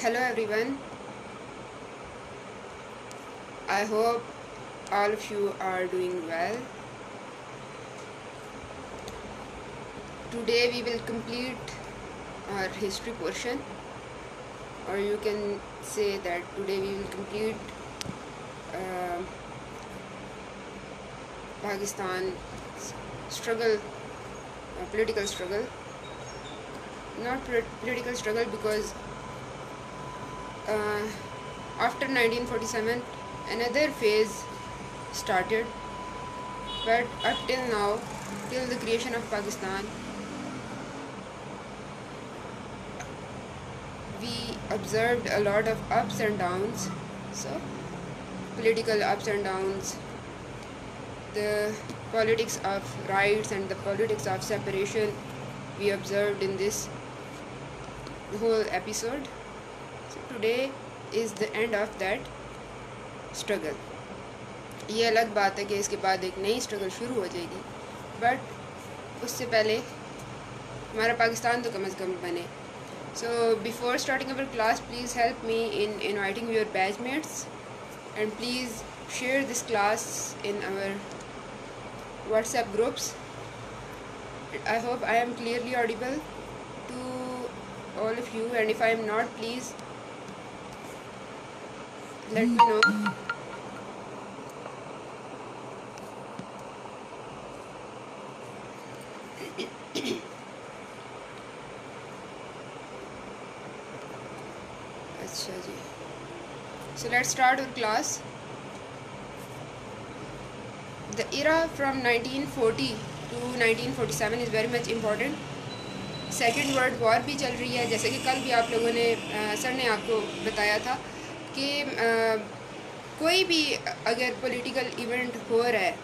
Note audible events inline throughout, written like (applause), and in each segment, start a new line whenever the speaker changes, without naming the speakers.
Hello everyone. I hope all of you are doing well. Today we will complete our history portion, or you can say that today we will complete uh, Pakistan struggle, uh, political struggle. Not political struggle because uh, after 1947 another phase started. But up till now till the creation of pakistan we observed a lot of ups and downs. So political ups and downs the politics of rights and the politics of separation we observed in this whole episode today is the end of that struggle ये अलग बात है कि इसके बाद एक नई struggle शुरू हो जाएगी। बट उससे पहले हमारा पाकिस्तान तो कम अज़ कम बने। So before starting our class please help me in inviting your batchmates and please share this class in our WhatsApp groups I hope I am clearly audible to all of you and if I am not please let me know. अच्छा जी so let's start our class the era from 1940 to 1947 is very much important second world war भी चल रही है जैसे कि कल भी आप लोगों ने आ, सर ने आपको बताया था कि कोई भी अगर पॉलिटिकल इवेंट हो रहा है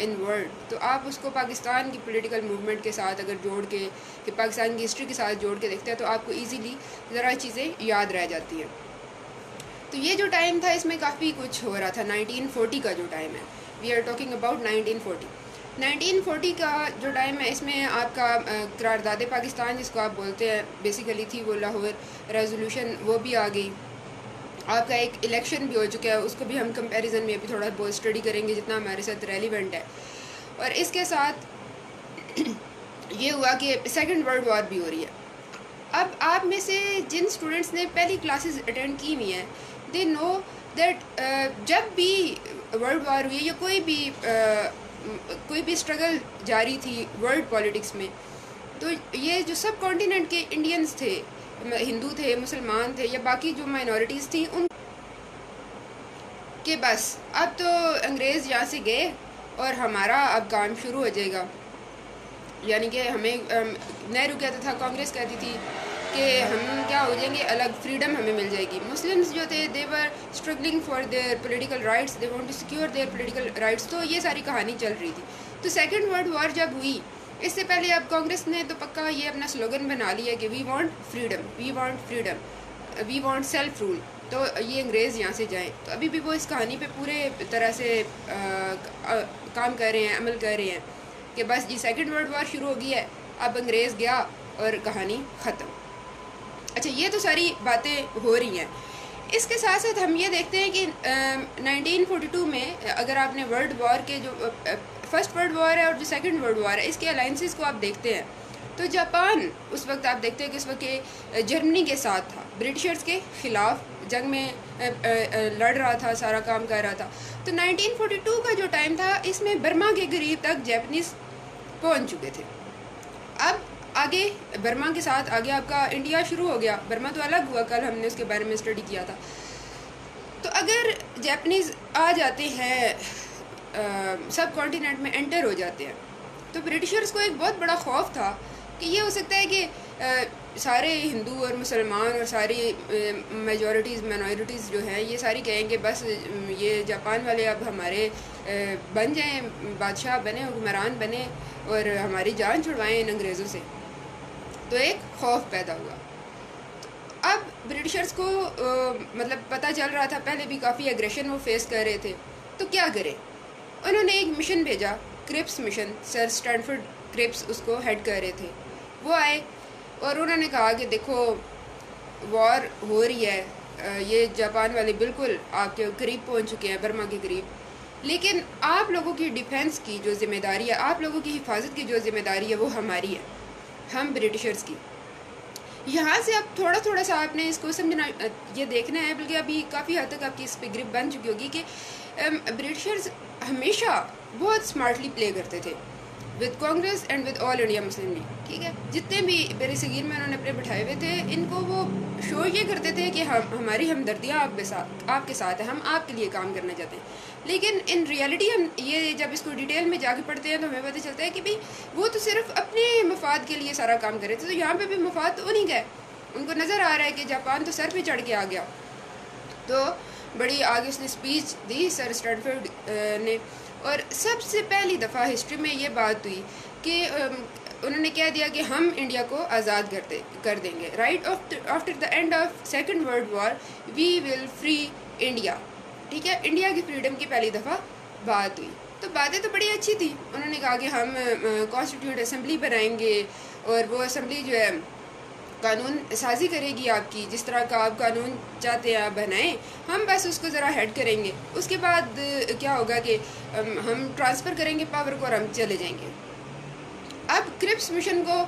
इन वर्ल्ड तो आप उसको पाकिस्तान की पॉलिटिकल मूवमेंट के साथ अगर जोड़ के, कि पाकिस्तान की हिस्ट्री के साथ जोड़ के देखते हैं तो आपको इजीली ज़रा चीज़ें याद रह जाती हैं। तो ये जो टाइम था, इसमें काफ़ी कुछ हो रहा था 1940 का जो टाइम है। वी आर टॉकिंग अबाउट 1940 1940 का जो टाइम है, इसमें आपका करारदाद पाकिस्तान, जिसको आप बोलते हैं बेसिकली थी वो लाहौर रेजोल्यूशन वो भी आ गई। आपका एक इलेक्शन भी हो चुका है उसको भी हम कंपैरिजन में अभी थोड़ा बहुत स्टडी करेंगे जितना हमारे साथ रेलिवेंट है। और इसके साथ (clears throat) ये हुआ कि सेकेंड वर्ल्ड वॉर भी हो रही है। अब आप में से जिन स्टूडेंट्स ने पहली क्लासेस अटेंड की हुई हैं दे नो दैट जब भी वर्ल्ड वॉर हुई या कोई भी uh, कोई भी स्ट्रगल जारी थी वर्ल्ड पॉलिटिक्स में तो ये जो सब कॉन्टिनेंट के इंडियंस थे हिंदू थे, मुसलमान थे या बाकी जो माइनॉरिटीज़ थी, उन के बस। अब तो अंग्रेज़ यहाँ से गए और हमारा अब काम शुरू हो जाएगा। यानी कि हमें नेहरू कहता था, कांग्रेस कहती थी कि हम क्या हो जाएँगे, अलग फ्रीडम हमें मिल जाएगी। मुस्लिम्स जो थे they were struggling for their political rights they want to secure their political rights तो ये सारी कहानी चल रही थी। तो सेकेंड वर्ल्ड वॉर जब हुई इससे पहले अब कांग्रेस ने तो पक्का ये अपना स्लोगन बना लिया कि we want freedom we want freedom we want self rule तो ये अंग्रेज़ यहाँ से जाएँ। तो अभी भी वो इस कहानी पे पूरे तरह से आ, आ, काम कर रहे हैं अमल कर रहे हैं कि बस ये सेकेंड वर्ल्ड वॉर शुरू हो गई है अब अंग्रेज़ गया और कहानी ख़त्म। अच्छा ये तो सारी बातें हो रही हैं। इसके साथ साथ हम ये देखते हैं कि फोर्टी टू में अगर आपने वर्ल्ड वॉर के जो फ़र्स्ट वर्ल्ड वॉर है और जो सेकेंड वर्ल्ड वॉर है, इसके अलाइंसेस को आप देखते हैं। तो जापान, उस वक्त आप देखते हैं कि उस वक्त जर्मनी के साथ था। ब्रिटिशर्स के ख़िलाफ़ जंग में लड़ रहा था, सारा काम कर रहा था। तो 1942 का जो टाइम था, इसमें बर्मा के करीब तक जैपनीज़ पहुँच चुके थे। अब आगे, बर्मा के साथ आगे आपका इंडिया शुरू हो गया। बर्मा तो अलग हुआ, कल हमने उसके बारे में स्टडी किया था। तो अगर जैपनीज़ आ जाते हैं सब कॉन्टीनेंट में एंटर हो जाते हैं। तो ब्रिटिशर्स को एक बहुत बड़ा खौफ था कि ये हो सकता है कि आ, सारे हिंदू और मुसलमान और सारी मेजॉरिटीज़ माइनॉरिटीज़ जो हैं ये सारी कहेंगे बस ये जापान वाले अब हमारे आ, बन जाएँ बादशाह बने हुक्मरान बने और हमारी जान छुड़वाएँ इन अंग्रेज़ों से। तो एक खौफ पैदा हुआ। अब ब्रिटिशर्स को आ, मतलब पता चल रहा था पहले भी काफ़ी एग्रेशन वो फेस कर रहे थे। तो क्या करें? उन्होंने एक मिशन भेजा, Cripps mission. Sir Stafford Cripps उसको हेड कर रहे थे। वो आए और उन्होंने कहा कि देखो, वॉर हो रही है। ये जापान वाले बिल्कुल आपके करीब पहुँच चुके हैं, बर्मा के करीब। लेकिन आप लोगों की डिफेंस की जो ज़िम्मेदारी है, आप लोगों की हिफाजत की जो ज़िम्मेदारी है, वो हमारी है। हम ब्रिटिशर्स की। यहाँ से अब थोड़ा थोड़ा सा आपने इसको समझना ये देखना है, बल्कि अभी काफ़ी हद तक आपकी इस पर ग्रिप बन चुकी होगी कि ब्रिटिशर्स हमेशा बहुत स्मार्टली प्ले करते थे। With Congress and with All India Muslim League ठीक है? जितने भी बेरे सगीर में उन्होंने अपने बैठाए हुए थे, इनको वो शो ये करते थे कि हम, हमारी हमदर्दियाँ आपके साथ आपके साथ है, हम आपके लिए काम करना चाहते हैं। लेकिन इन रियलिटी हम ये जब इसको डिटेल में जाके पढ़ते हैं तो हमें पता चलता है कि भाई, वो तो सिर्फ़ अपने मफाद के लिए सारा काम कर रहे थे तो यहाँ पर भी मफाद तो नहीं गए। उनको नज़र आ रहा है कि जापान तो सर पे चढ़ के आ गया। तो बड़ी आगे उसने स्पीच दी, सर स्टैनफोर्ड ने। और सबसे पहली दफ़ा हिस्ट्री में ये बात हुई कि उन्होंने कह दिया कि हम इंडिया को आज़ाद कर दे कर देंगे। Right after the end of second world war we will free India ठीक है? इंडिया की फ्रीडम की पहली दफ़ा बात हुई। तो बातें तो बड़ी अच्छी थी। उन्होंने कहा कि हम कॉन्स्टिट्यूट असम्बली बनाएँगे और वो असम्बली जो है कानून साजी करेगी आपकी, जिस तरह का आप कानून चाहते हैं आप बनाएँ, हम बस उसको ज़रा हेड करेंगे। उसके बाद, क्या होगा कि हम ट्रांसफ़र करेंगे पावर को और हम चले जाएँगे। अब क्रिप्स मिशन को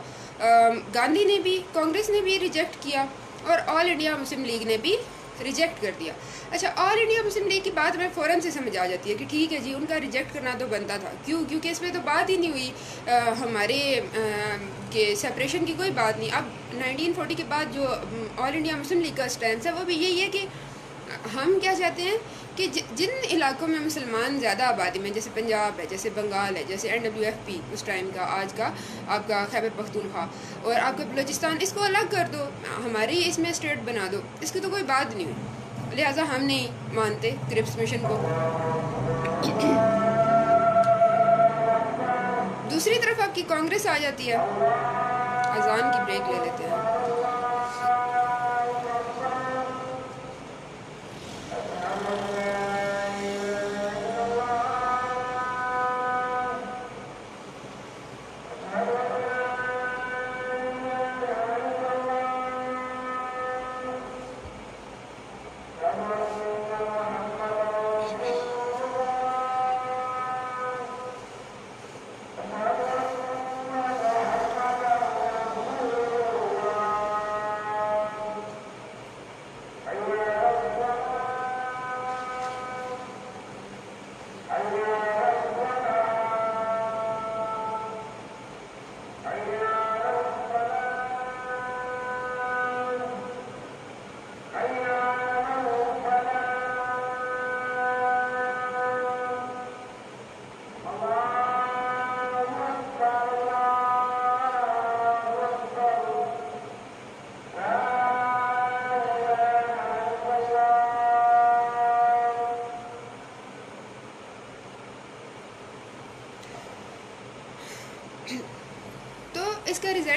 गांधी ने भी कांग्रेस ने भी रिजेक्ट किया और ऑल इंडिया मुस्लिम लीग ने भी रिजेक्ट कर दिया। अच्छा ऑल इंडिया मुस्लिम लीग की बात हमें फ़ौरन से समझ आ जाती है कि ठीक है जी उनका रिजेक्ट करना तो बनता था। क्यों? क्योंकि इसमें तो बात ही नहीं हुई। आ, हमारे के सेपरेशन की कोई बात नहीं। अब 1940 के बाद जो ऑल इंडिया मुस्लिम लीग का स्टैंड है वो भी यही है कि हम क्या चाहते हैं? कि जिन इलाकों में मुसलमान ज़्यादा आबादी में जैसे पंजाब है, जैसे बंगाल है, जैसे एन डब्ल्यू एफ़ पी उस टाइम का, आज का, आपका खैबर पख्तूनख्वा, और आपका बलोचिस्तान, इसको अलग कर दो, हमारी इसमें स्टेट बना दो, इसकी तो कोई बात नहीं हुई। लिहाजा हम नहीं मानते क्रिप्स मिशन को। दूसरी तरफ़ आपकी कांग्रेस आ जाती है। अजान की ब्रेक ले लेते हैं।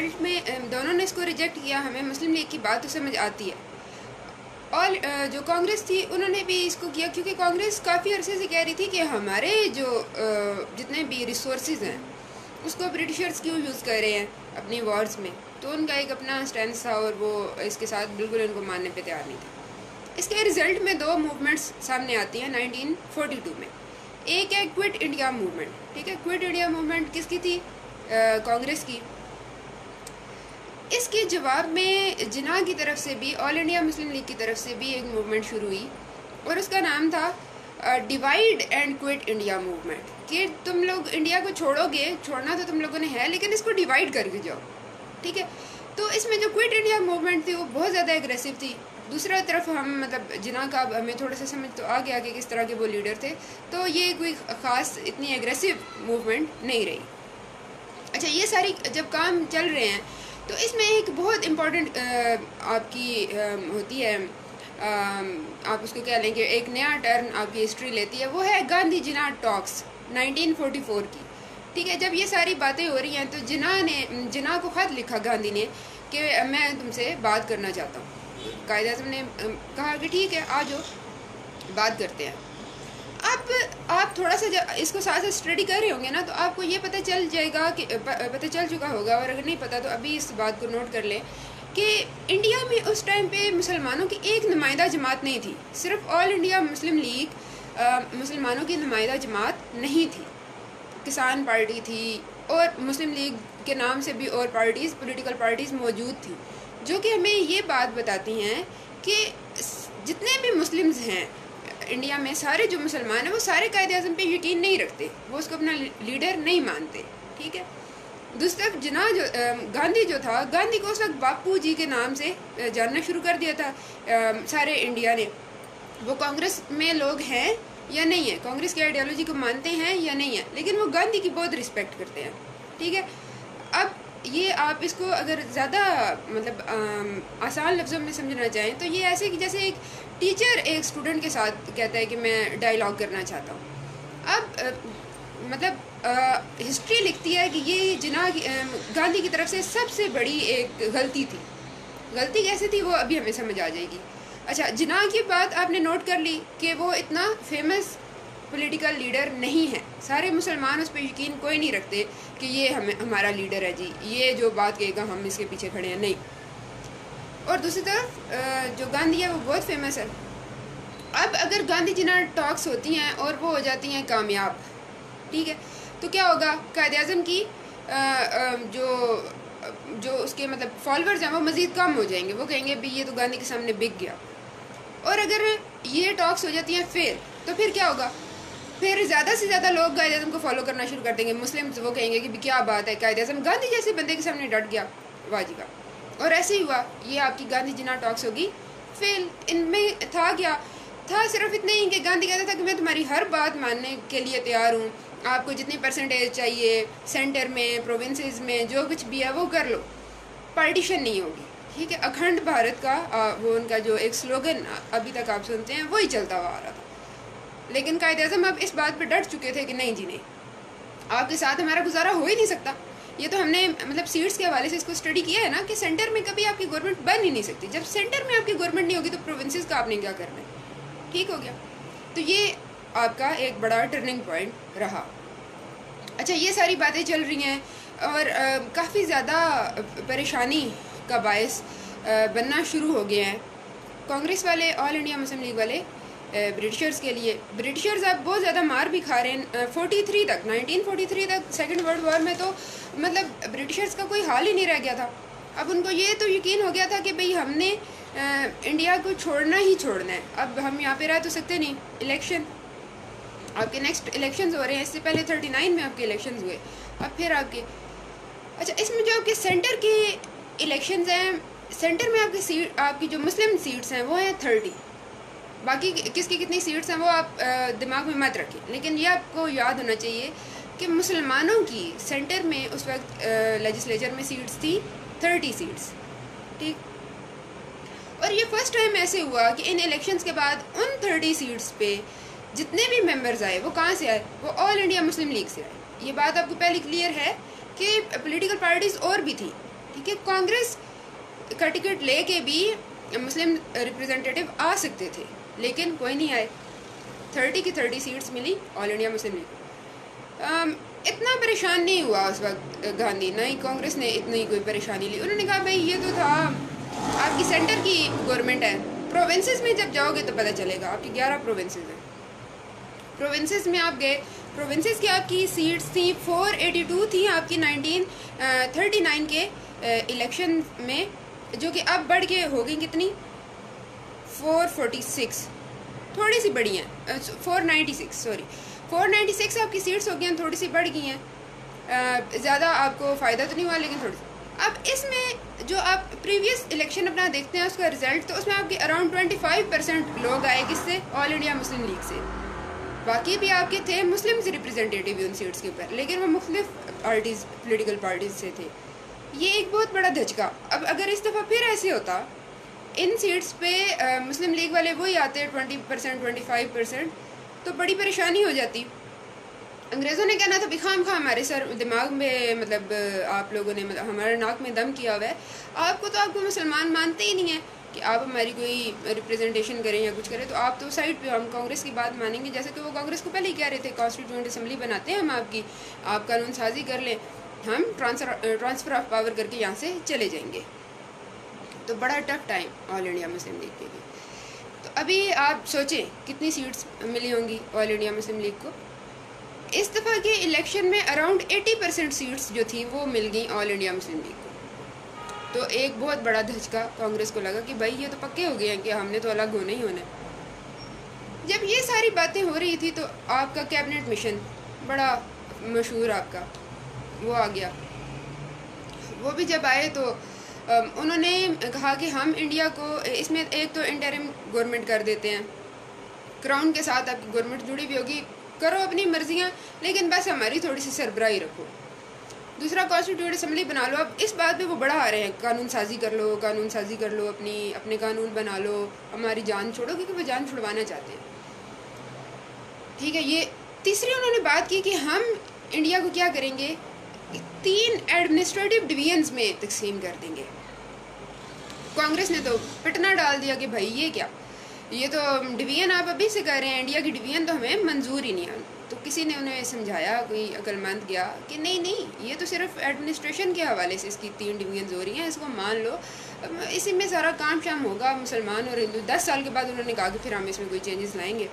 रिज़ल्ट में दोनों ने इसको रिजेक्ट किया। हमें मुस्लिम लीग की बात तो समझ आती है। और जो कांग्रेस थी, उन्होंने भी इसको किया क्योंकि कांग्रेस काफ़ी अरसे से कह रही थी कि हमारे जो जितने भी रिसोर्स हैं, उसको ब्रिटिशर्स क्यों यूज़ कर रहे हैं अपनी वॉर्स में? तो उनका एक अपना स्टैंड था और वो इसके साथ बिल्कुल उनको मानने पे तैयार नहीं था। इसके रिज़ल्ट में दो मूवमेंट्स सामने आती हैं 1942 में। एक है क्विट इंडिया मूवमेंट ठीक है? क्विट इंडिया मूवमेंट किसकी थी? कांग्रेस की। इसके जवाब में जिना की तरफ़ से भी ऑल इंडिया मुस्लिम लीग की तरफ़ से भी एक मूवमेंट शुरू हुई और उसका नाम था divide and quit India movement कि तुम लोग इंडिया को छोड़ोगे, छोड़ना तो तुम लोगों ने है, लेकिन इसको डिवाइड करके जाओ। ठीक है? तो इसमें जो क्विट इंडिया मूवमेंट थी, वो बहुत ज़्यादा एग्रेसिव थी। दूसरा तरफ़ हम मतलब जिना का हमें थोड़ा सा समझ तो आ गया कि किस तरह के वो लीडर थे तो ये कोई ख़ास इतनी एग्रेसिव मूवमेंट नहीं रही। अच्छा ये सारी जब काम चल रहे हैं तो इसमें एक बहुत इंपॉर्टेंट आपकी होती है आप उसको क्या लेंगे एक नया टर्न आपकी हिस्ट्री लेती है, वो है गांधी जिना टॉक्स 1944 की। ठीक है, जब ये सारी बातें हो रही हैं तो जिना ने जिना को ख़त लिखा गांधी ने कि मैं तुमसे बात करना चाहता हूँ। कायद ने कहा कि ठीक है, आ जाओ, बात करते हैं। अब आप थोड़ा सा जब इसको साथ साथ स्टडी कर रहे होंगे ना तो आपको ये पता चल जाएगा कि पता चल चुका होगा, और अगर नहीं पता तो अभी इस बात को नोट कर लें कि इंडिया में उस टाइम पे मुसलमानों की एक नुमाइंदा जमात नहीं थी। सिर्फ़ ऑल इंडिया मुस्लिम लीग मुसलमानों की नुमाइंदा जमात नहीं थी। किसान पार्टी थी, और मुस्लिम लीग के नाम से भी और पार्टीज़ पॉलिटिकल पार्टीज़ मौजूद थी, जो कि हमें ये बात बताती हैं कि जितने भी मुस्लिम्स हैं इंडिया में सारे जो मुसलमान हैं, वो सारे कायद अजम पर यकीन नहीं रखते। वो उसको अपना लीडर नहीं मानते, ठीक है? दूसरी तरफ़ जना जो गांधी जो था, गांधी को उस वक्त बापू जी के नाम से जानना शुरू कर दिया था सारे इंडिया ने। वो कांग्रेस में लोग हैं या नहीं है? कांग्रेस की आइडियोलॉजी को मानते हैं या नहीं है? लेकिन वो गांधी की बहुत रिस्पेक्ट करते हैं, ठीक है? अब ये आप इसको अगर ज़्यादा मतलब आसान लफ्ज़ों में समझना चाहें तो ये ऐसे कि जैसे एक टीचर एक स्टूडेंट के साथ कहता है कि मैं डायलॉग करना चाहता हूँ। अब आ, मतलब आ, हिस्ट्री लिखती है कि ये जिना गांधी की तरफ़ से सबसे बड़ी एक गलती थी। गलती कैसे थी वो अभी हमें समझ आ जाएगी। अच्छा जिना की बात आपने नोट कर ली कि वो इतना फ़ेमस पॉलिटिकल लीडर नहीं है। सारे मुसलमान उस पर यकीन कोई नहीं रखते कि ये हमें हमारा लीडर है जी। ये जो बात कहेगा हम इसके पीछे खड़े हैं। नहीं। और दूसरी तरफ़ जो गांधी है वो बहुत फ़ेमस है। अब अगर गांधी जी टॉक्स होती हैं और वो हो जाती हैं कामयाब, ठीक है? तो क्या होगा? कायद अजम की जो जो उसके मतलब फॉलोअर्स हैं वो मज़ीद कम हो जाएँगे। वो कहेंगे भी ये तो गांधी के सामने बिक गया। और अगर ये टॉक्स हो जाती हैं फिर तो फिर क्या होगा? फिर ज़्यादा से ज़्यादा लोग कायद अजम को फॉलो करना शुरू कर देंगे। मुस्लिम वो कहेंगे कि क्या बात है, कायद अजम गांधी जैसे बंदे के सामने डट गया, वाजी का। और ऐसे ही हुआ। ये आपकी गांधी जिना टॉक्स होगी। फिर इनमें था क्या? था सिर्फ़ इतना ही कि गांधी कहता था कि मैं तुम्हारी हर बात मानने के लिए तैयार हूँ। आपको जितनी परसेंटेज चाहिए सेंटर में प्रोविंसेस में जो कुछ भी है वो कर लो। पार्टीशन नहीं होगी। ठीक है? अखंड भारत का आ, वो उनका जो एक स्लोगन अभी तक आप सुनते हैं वही चलता हुआ आ रहा था। लेकिन कायद अजम अब इस बात पर डट चुके थे कि नहीं जी नहीं। आपके साथ हमारा गुजारा हो ही नहीं सकता। ये तो हमने मतलब सीट्स के हवाले से इसको स्टडी किया है ना कि सेंटर में कभी आपकी गवर्नमेंट बन ही नहीं सकती। जब सेंटर में आपकी गवर्नमेंट नहीं होगी तो प्रोविंसेस का आपने क्या करना है? ठीक हो गया। तो ये आपका एक बड़ा टर्निंग पॉइंट रहा। अच्छा ये सारी बातें चल रही हैं और काफ़ी ज़्यादा परेशानी का बायस बनना शुरू हो गया है। कांग्रेस वाले ऑल इंडिया मुस्लिम लीग वाले ब्रिटिशर्स के लिए। ब्रिटिशर्स अब बहुत ज़्यादा मार भी खा रहे हैं। फोर्टी थ्री तक नाइनटीन फोर्टी थ्री तक सेकेंड वर्ल्ड वॉर में तो मतलब ब्रिटिशर्स का कोई हाल ही नहीं रह गया था। अब उनको ये तो यकीन हो गया था कि भाई हमने इंडिया को छोड़ना ही छोड़ना है। अब हम यहाँ पे रह तो सकते नहीं। इलेक्शन आपके नेक्स्ट इलेक्शन हो रहे हैं। इससे पहले थर्टी नाइन में आपके इलेक्शन हुए। अब फिर आपके। अच्छा इसमें जो आपके सेंटर के इलेक्शन हैं सेंटर में आपकी सीट आपकी जो मुस्लिम सीट्स हैं, वो हैं थर्टी बाकी किसकी कितनी सीट्स हैं वो आप दिमाग में मत रखें। लेकिन ये आपको याद होना चाहिए कि मुसलमानों की सेंटर में उस वक्त लेजिस्लेचर में सीट्स थी थर्टी सीट्स ठीक? और ये फ़र्स्ट टाइम ऐसे हुआ कि इन इलेक्शंस के बाद उन थर्टी सीट्स पे जितने भी मेंबर्स आए, वो कहाँ से आए? वो ऑल इंडिया मुस्लिम लीग से आए। ये बात आपको पहले क्लियर है कि पॉलिटिकल पार्टीज़ और भी थी, ठीक है? कांग्रेस का टिकट ले के भी मुस्लिम रिप्रेजेंटेटिव आ सकते थे। लेकिन कोई नहीं आए। थर्टी की थर्टी सीट्स मिली, ऑल इंडिया मुस्लिम लीग। इतना परेशान नहीं हुआ उस वक्त गांधी, ना ही कांग्रेस ने इतनी कोई परेशानी ली। उन्होंने कहा, भाई, ये तो था, आपकी सेंटर की गवर्नमेंट है। प्रोविंसेस में जब जाओगे तो पता चलेगा, आपकी ग्यारह प्रोविंसेस हैं। प्रोविंसेस में आप गए प्रोविंसेस की आपकी सीट्स थी फोर एटी टू थी आपकी नाइनटीन थर्टी नाइन के इलेक्शन में, जो कि अब बढ़ के हो गई कितनी? Four forty six. थोड़ी सी बढ़ी हैं। Four ninety six, sorry. Four ninety six आपकी सीट्स हो गई हैं, थोड़ी सी बढ़ गई हैं। ज़्यादा आपको फ़ायदा तो नहीं हुआ, लेकिन थोड़ी अब इसमें जो आप प्रीवियस इलेक्शन अपना देखते हैं, उसका रिज़ल्ट तो उसमें आपके अराउंड ट्वेंटी फाइव परसेंट लोग आए किससे? ऑल इंडिया मुस्लिम लीग से। बाकी भी आपके थे मुस्लिम रिप्रेजेंटेटिव उन सीट्स के ऊपर, लेकिन वो मुख्तलिफ़ पार्टीज़, पोलिटिकल पार्टीज़ से थे। ये एक बहुत बड़ा धचका। अब अगर इस दफ़ा फिर ऐसे होता इन सीट्स पे मुस्लिम लीग वाले वही आते हैं twenty percent twenty five percent तो बड़ी परेशानी हो जाती। अंग्रेज़ों ने कहना था भी खाम खा हमारे सर, दिमाग में मतलब आप लोगों ने मतलब हमारे नाक में दम किया हुआ है। आपको तो आपको मुसलमान मानते ही नहीं है कि आप हमारी कोई रिप्रेजेंटेशन करें या कुछ करें तो आप तो साइड पे, हम कांग्रेस की बात मानेंगे, जैसे कि वो कांग्रेस को पहले ही कह रहे थे कॉन्स्टिट्यूंट असम्बली बनाते हैं हम आपकी, आप कानून साजी कर लें, हम ट्रांसफ़र ट्रांसफ़र ऑफ़ पावर करके यहाँ से चले जाएँगे। तो बड़ा tough time all India Muslim league के लिए। तो अभी आप सोचें, कितनी सीट्स मिली होंगी ऑल इंडिया मुस्लिम लीग को? इस दफ़ा के इलेक्शन में अराउंड 80 परसेंट सीट्स जो थी, वो मिल गई ऑल इंडिया मुस्लिम लीग को। तो एक बहुत बड़ा धचका कांग्रेस को लगा कि भाई, ये तो पक्के हो गए हैं कि हमने तो अलग होना ही होना जब ये सारी बातें हो रही थी तो आपका कैबिनेट मिशन बड़ा मशहूर आपका, वो आ गया। वो भी जब आए तो उन्होंने कहा कि हम इंडिया को, इसमें एक तो इंटरम गवर्नमेंट कर देते हैं। क्राउन के साथ आपकी गवर्नमेंट जुड़ी हुई होगी। करो अपनी मर्जियाँ, लेकिन बस हमारी थोड़ी सी सरबराही रखो। दूसरा कॉन्स्टिट्यूट असम्बली बना लो। अब इस बात पे वो बड़ा आ रहे हैं। कानून साजी कर लो, कानून साजी कर लो, अपनी, अपने कानून बना लो, हमारी जान छोड़ो, क्योंकि वो जान छुड़वाना चाहते हैं। ठीक है, ये तीसरी उन्होंने बात की कि हम इंडिया को क्या करेंगे? तीन एडमिनिस्ट्रेटिव डिवीजन्स में तकसीम कर देंगे। कांग्रेस ने तो पिटना डाल दिया कि भाई ये क्या? ये तो डिवीज़न आप अभी से कर रहे हैं इंडिया की डिवीज़न तो हमें मंजूर ही नहीं है। तो किसी ने उन्हें समझाया, कोई अक्लमंद गया कि नहीं नहीं, ये तो सिर्फ़ एडमिनिस्ट्रेशन के हवाले से इसकी तीन डिवीज़न हो रही हैं, इसको मान लो। इसी में सारा काम शाम होगा, मुसलमान और हिंदू। दस साल के बाद उन्होंने कहा कि फिर हम इसमें कोई चेंजेस लाएँगे,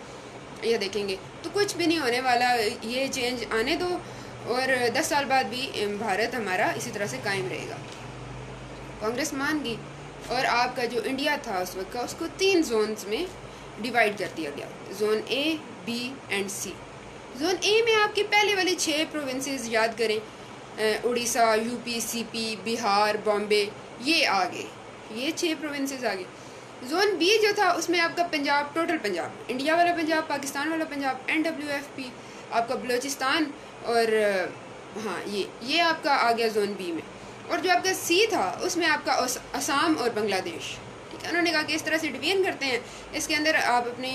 या देखेंगे। तो कुछ भी नहीं होने वाला, ये चेंज आने दो। और दस साल बाद भी भारत हमारा इसी तरह से कायम रहेगा। कांग्रेस मान गई और आपका जो इंडिया था उस वक्त का, उसको तीन जोन्स में डिवाइड कर दिया गया। Zone A B and C zone A में आपके पहले वाले छः प्रोविंसेस याद करें उड़ीसा यूपी सीपी बिहार, बॉम्बे, ये आ गए। ये छः प्रोविंसेस आ गए। जोन बी जो था, उसमें आपका पंजाब टोटल पंजाब। इंडिया वाला पंजाब, पाकिस्तान वाला Punjab N W F P आपका बलोचिस्तान और हाँ ये ये आपका आ गया जोन बी में। और जो आपका सी था, उसमें आपका असम और बांग्लादेश। ठीक है, उन्होंने कहा कि इस तरह से डिवीज़न करते हैं। इसके अंदर आप अपने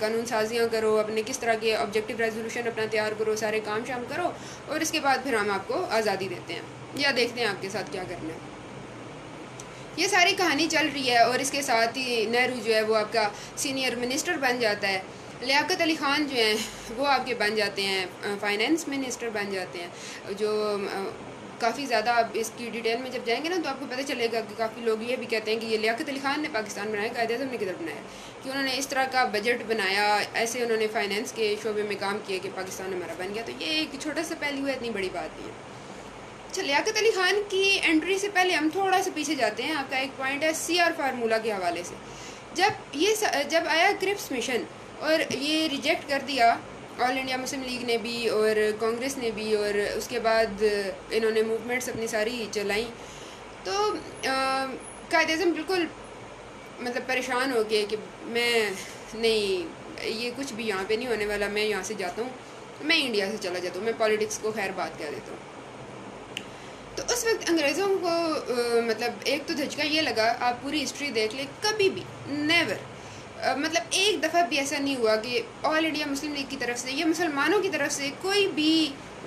कानून साजियाँ करो, अपने किस तरह के ऑब्जेक्टिव रेजोल्यूशन अपना तैयार करो, सारे काम शाम करो, और इसके बाद फिर हम आपको आज़ादी देते हैं। या देखते हैं आपके साथ क्या करना है। ये सारी कहानी चल रही है, और इसके साथ ही नेहरू जो है, वो आपका सीनियर मिनिस्टर बन जाता है। लियाकत अली ख़ान जो हैं, वो आपके बन जाते हैं फाइनेंस मिनिस्टर बन जाते हैं। जो काफ़ी ज़्यादा आप इसकी डिटेल में जब जाएँगे ना तो आपको पता चलेगा कि काफ़ी लोग ये भी कहते हैं कि ये लियाकत अली ख़ान ने पाकिस्तान बनाया, कायदे अजम ने किधर बनाया। कि उन्होंने इस तरह का बजट बनाया, ऐसे उन्होंने फाइनेंस के शोबे में काम किया कि पाकिस्तान हमारा बन गया। तो ये एक छोटा सा पहलू है, इतनी बड़ी बात नहीं है। अच्छा लियाकत अली ख़ान की एंट्री से पहले हम थोड़ा सा पीछे जाते हैं, आपका एक पॉइंट है सी आर फार्मूला के हवाले से। जब ये जब आया क्रिप्स मिशन और ये रिजेक्ट कर दिया। ऑल इंडिया मुस्लिम लीग ने भी और कांग्रेस ने भी और उसके बाद इन्होंने मूवमेंट्स अपनी सारी चलाई। तो कायद अजम बिल्कुल मतलब परेशान हो गए कि मैं नहीं ये कुछ भी यहाँ पे नहीं होने वाला मैं यहाँ से जाता हूँ मैं इंडिया से चला जाता हूँ मैं पॉलिटिक्स को खैर बात कह देता हूँ। तो उस वक्त अंग्रेज़ों को आ, मतलब एक तो झटका ये लगा आप पूरी हिस्ट्री देख ले कभी भी नेवर मतलब एक दफ़ा भी ऐसा नहीं हुआ कि ऑल इंडिया मुस्लिम लीग की तरफ़ से या मुसलमानों की तरफ़ से कोई भी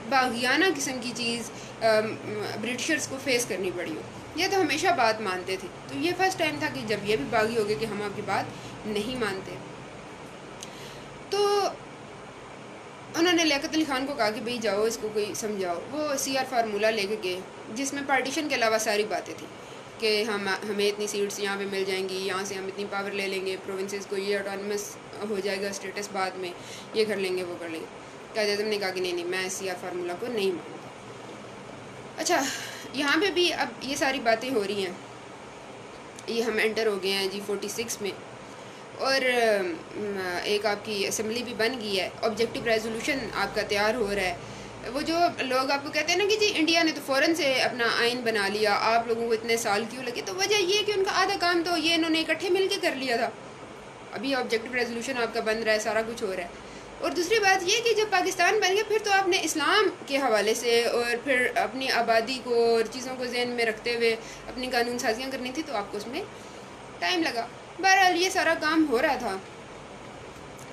बागियाना किस्म की चीज़ ब्रिटिशर्स को फेस करनी पड़ी हो। ये तो हमेशा बात मानते थे। तो ये फ़र्स्ट टाइम था कि जब ये भी बागी हो गए कि हम आपकी बात नहीं मानते। तो उन्होंने लियाकत अली ख़ान को कहा कि भाई जाओ इसको कोई समझाओ। वो सी आर फार्मूला लेके गए, जिसमें पार्टीशन के अलावा सारी बातें थी। कि हम, हमें इतनी सीट्स यहाँ पे मिल जाएँगी, यहाँ से हम इतनी पावर ले लेंगे प्रोविंसेस को ये ऑटोनमस हो जाएगा स्टेटस बाद में, ये कर लेंगे, वो कर लेंगे। क्या अजम ने कहा कि नहीं नहीं, मैं सी आर फार्मूला को नहीं मानता। अच्छा यहाँ पे भी अब ये सारी बातें हो रही हैं। ये हम एंटर हो गए हैं जी फोर्टी सिक्स में। और एक आपकी असम्बली भी बन गई है। ऑब्जेक्टिव रेजोल्यूशन आपका तैयार हो रहा है। वो जो लोग आपको कहते हैं ना कि जी इंडिया ने तो फ़ौरन से अपना आइन बना लिया, आप लोगों को इतने साल क्यों लगे? तो वजह ये कि उनका आधा काम तो ये इन्होंने इकट्ठे मिल के कर लिया था। अभी ऑब्जेक्टिव रेजोल्यूशन आपका बन रहा है, सारा कुछ हो रहा है। और दूसरी बात ये कि जब पाकिस्तान बन गया, फिर तो आपने इस्लाम के हवाले से और फिर अपनी आबादी को और चीज़ों को जहन में रखते हुए अपनी कानून साजियाँ करनी थी तो आपको उसमें टाइम लगा। बहरहाल ये सारा काम हो रहा था।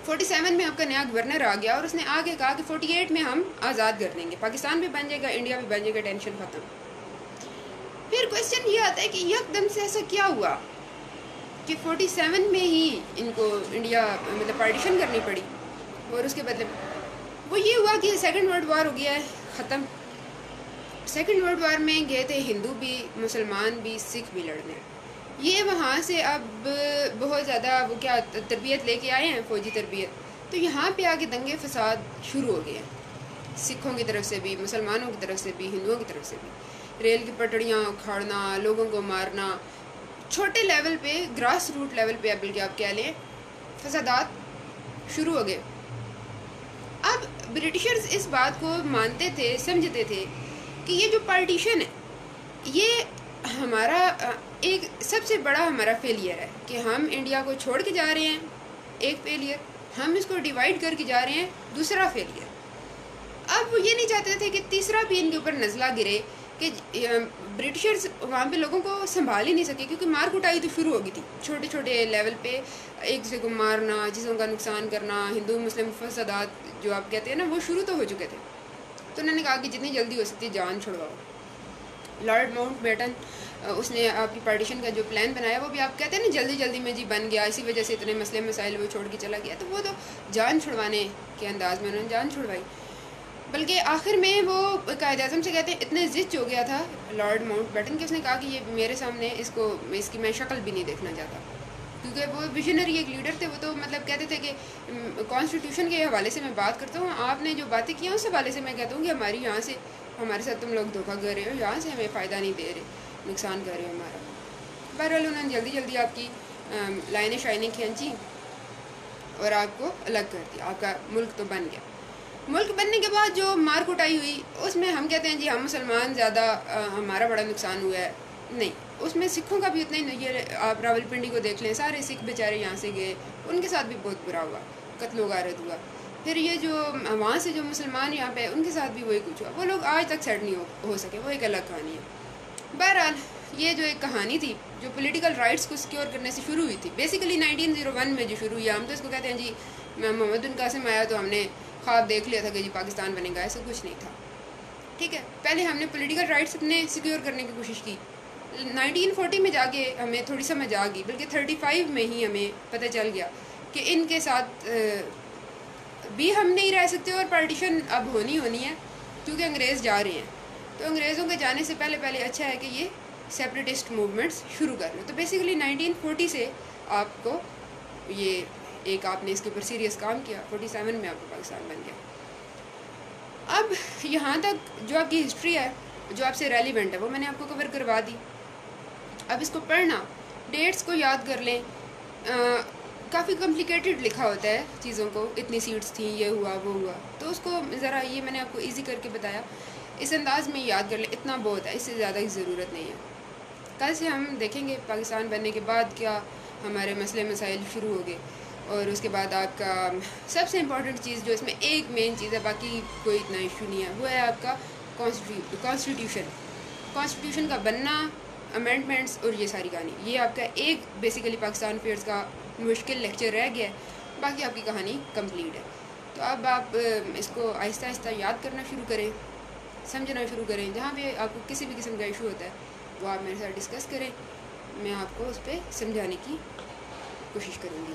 47 में आपका नया गवर्नर आ गया और उसने आगे कहा कि 48 में हम आज़ाद कर देंगे। पाकिस्तान भी बन जाएगा, इंडिया भी बन जाएगा, टेंशन ख़त्म। फिर क्वेश्चन ये आता है कि यकदम से ऐसा क्या हुआ कि 47 में ही इनको इंडिया मतलब पार्टीशन करनी पड़ी और उसके बदले वो ये हुआ कि सेकेंड वर्ल्ड वार हो गया है, ख़त्म। सेकेंड वर्ल्ड वार में गए थे हिंदू भी, मुसलमान भी, सिख भी लड़ने। ये वहाँ से अब बहुत ज़्यादा वो क्या तरबियत लेके आए हैं, फ़ौजी तरबियत। तो यहाँ पे आके दंगे फसाद शुरू हो गए हैं। सिखों की तरफ़ से भी, मुसलमानों की तरफ़ से भी, हिंदुओं की तरफ़ से भी। रेल की पटड़ियाँ उखाड़ना, लोगों को मारना, छोटे लेवल पे ग्रास रूट लेवल पे अब आप कह लें, फसादात शुरू हो गए। अब ब्रिटिशर्स इस बात को मानते थे, समझते थे कि ये जो पार्टीशन है, ये हमारा एक सबसे बड़ा हमारा फेलियर है कि हम इंडिया को छोड़ के जा रहे हैं। एक फेलियर हम इसको डिवाइड करके जा रहे हैं, दूसरा फेलियर अब वो ये नहीं चाहते थे कि तीसरा भी इनके ऊपर नज़ला गिरे कि ब्रिटिशर्स वहाँ पे लोगों को संभाल ही नहीं सके, क्योंकि मार कुटाई तो शुरू हो गई थी। छोटे छोटे लेवल पे एक दूसरे को मारना चीज़ों का नुकसान करना, हिंदू, मुस्लिम, फसादात, जो आप कहते हैं ना, वो शुरू तो हो चुके थे। तो उन्होंने कहा कि जितनी जल्दी हो सकती है जान छुड़वाओ। लॉर्ड माउंट बेटन उसने आपकी पार्टीशन का जो प्लान बनाया, वो भी आप कहते हैं ना जल्दी जल्दी में जी बन गया, इसी वजह से इतने मसले मसाइल वो छोड़ के चला गया। तो वो तो जान छुड़वाने के अंदाज में उन्होंने जान छुड़वाई। बल्कि आखिर में वो कायद अजम से कहते हैं, इतने जिद हो गया था लॉर्ड माउंट बैटन कि उसने कहा कि ये मेरे सामने इसको, इसकी मैं शक्ल भी नहीं देखना चाहता। क्योंकि वो विजनरी एक लीडर थे, वो तो मतलब कहते थे कि कॉन्स्टिट्यूशन के हवाले से मैं बात करता हूँ, आपने जो बातें की हैं, उस हवाले से मैं कहता हूँ कि हमारी यहाँ से, हमारे साथ तुम लोग धोखा कर रहे हो, यहाँ से हमें फ़ायदा नहीं दे रहे, नुकसान कर रहे हो हमारा। बहरहाल उन्होंने जल्दी जल्दी आपकी लाइनें, शाइनें खींची और आपको अलग कर दिया, आपका मुल्क तो बन गया। मुल्क बनने के बाद जो मार कुटाई हुई, उसमें हम कहते हैं जी, हम मुसलमान ज़्यादा हमारा बड़ा नुकसान हुआ है। नहीं उसमें सिखों का भी उतना ही है। आप रावलपिंडी को देख लें सारे सिख बेचारे यहाँ से गए उनके साथ भी बहुत बुरा हुआ कत्लो गारत हुआ। फिर ये जो वहाँ से जो मुसलमान यहाँ पे उनके साथ भी वही कुछ हुआ। वो लोग आज तक सेट नहीं हो, हो सके वो एक अलग कहानी है। बहरहाल ये जो एक कहानी थी जो पॉलिटिकल राइट्स को सिक्योर करने से शुरू हुई थी बेसिकली 1901 में जो शुरू हुई हम तो इसको कहते हैं जी मैं मोहम्मद उन कासिम आया तो हमने ख्वाब देख लिया था कि जी पाकिस्तान बनेगा ऐसा कुछ नहीं था। ठीक है पहले हमने पॉलिटिकल राइट्स अपने सिक्योर करने की कोशिश की। 1940 में जाके हमें थोड़ी समझ आ गई, बल्कि 35 में ही हमें पता चल गया कि इनके साथ भी हम नहीं रह सकते और पार्टीशन अब होनी होनी है, क्योंकि अंग्रेज़ जा रहे हैं। तो अंग्रेज़ों के जाने से पहले पहले अच्छा है कि ये सेपरेटिस्ट मूवमेंट्स शुरू कर लो। तो बेसिकली 1940 से आपको ये एक आपने इसके ऊपर सीरियस काम किया 47 में आपको पाकिस्तान बन गया। अब यहाँ तक जो आपकी हिस्ट्री है, जो आपसे रेलिवेंट है, वो मैंने आपको कवर करवा दी। अब इसको पढ़ना। डेट्स को याद कर लें। काफ़ी कॉम्प्लिकेटेड लिखा होता है चीज़ों को। इतनी सीट्स थी, ये हुआ, वो हुआ। तो उसको ज़रा ये मैंने आपको इजी करके बताया। इस अंदाज में याद कर लें, इतना बहुत है, इससे ज़्यादा की ज़रूरत नहीं है। कल से हम देखेंगे पाकिस्तान बनने के बाद क्या हमारे मसले मसाइल शुरू हो गए। और उसके बाद आपका सबसे इंपॉर्टेंट चीज़ जो इसमें एक मेन चीज़ है, बाकी कोई इतना इशू नहीं है। वो है आपका कॉन्स्टिट्यूशन कॉन्स्टिट्यूशन का बनना अमेंडमेंट्स और ये सारी कहानी। ये आपका एक बेसिकली पाकिस्तान अफेयर्स का मुश्किल लेक्चर रह गया है। बाकी आपकी कहानी कंप्लीट है। तो अब आप इसको आहिस्ता आहिस्ता याद करना शुरू करें, समझना शुरू करें। जहाँ भी आपको किसी भी किस्म का इशू होता है, वो आप मेरे साथ डिस्कस करें। मैं आपको उस पर समझाने की कोशिश करूँगी।